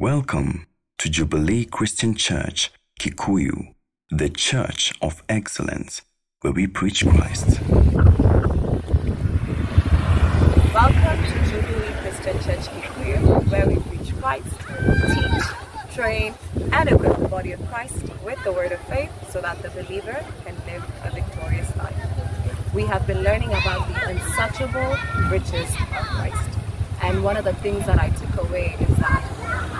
Welcome to Jubilee Christian Church, Kikuyu, the church of excellence, where we preach Christ. Welcome to Jubilee Christian Church Kikuyu, where we preach Christ, teach, train, and equip the body of Christ with the word of faith so that the believer can live a victorious life. We have been learning about the unsearchable riches of Christ. And one of the things that I took away is that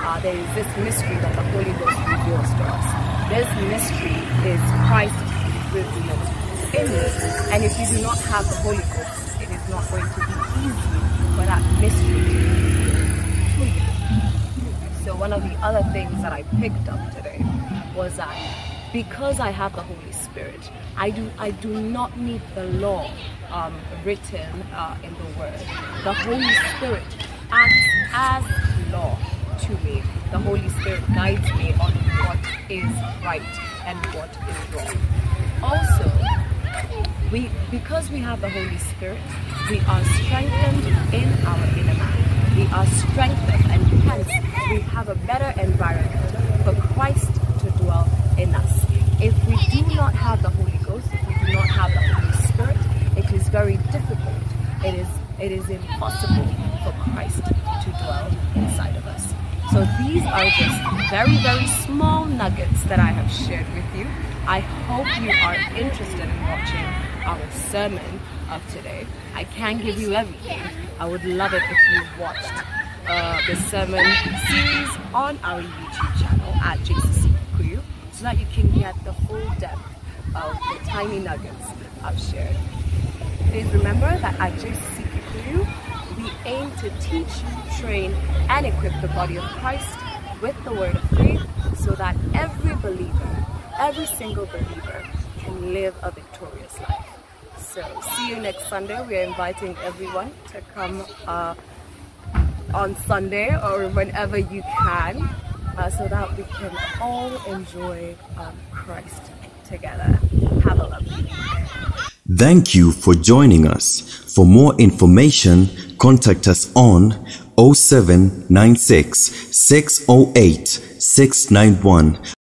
uh, there is this mystery that the Holy Ghost reveals to us. This mystery is Christ revealed in you. And if you do not have the Holy Ghost, it is not going to be easy for that mystery to you. So one of the other things that I picked up today was that because I have the Holy Spirit, I do I do not need the law um, written uh, in the Word. The Holy Spirit acts as law to me. The Holy Spirit guides me on what is right and what is wrong. Also, we because we have the Holy Spirit, we are strengthened in our inner man. We are strengthened and hence we have a better environment for Christ to dwell in us. If we do not have the Holy Ghost, if we do not have the Holy Spirit, it is very difficult. It is it is impossible for Christ to dwell inside of us. So these are just very, very small nuggets that I have shared with you. I hope you are interested in watching our sermon of today. I can't give you everything. I would love it if you watched uh, the sermon series on our YouTube channel at JCC Kikuyu so that you can get the full depth of the tiny nuggets I've shared. Please remember that at JCC aim to teach, train, and equip the body of Christ with the word of faith so that every believer, every single believer, can live a victorious life. So, see you next Sunday. We are inviting everyone to come uh, on Sunday or whenever you can uh, so that we can all enjoy um, Christ together. Have a lovely day. Thank you for joining us. For more information, contact us on 0796 608 691